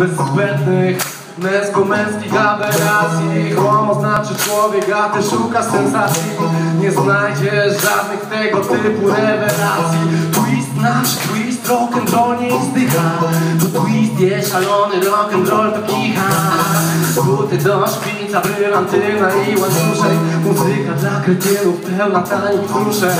bez zbędnych Męsko-męskich aberracji. Homo znaczy człowiek, a ty szukasz sensacji. Nie znajdziesz żadnych tego typu rewelacji. Twist nasz, twist rock'n'roll nie zdycha. To twist jest szalony, rock'n'roll to kicha. Buty do szpica, brylantyna i łańcuszek. Muzyka dla kretynów pełna tanich kruszek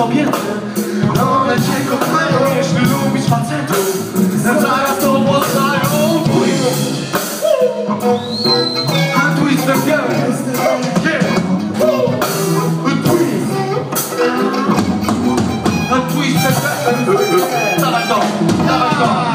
No one cię kochają, jeśli lubisz facetów Zaraz to włączają A tu jest ten biały Dawaj go, dawaj go.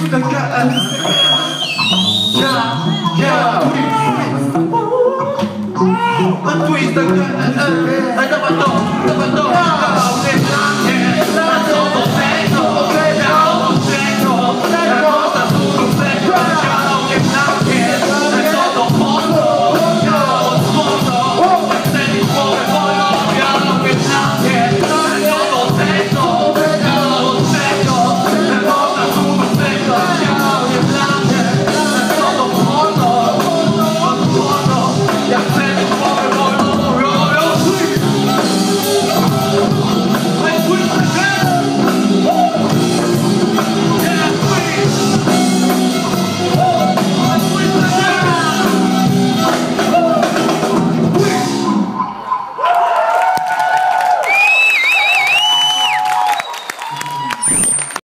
Ang twist ang Ano ba to? Ano ba to?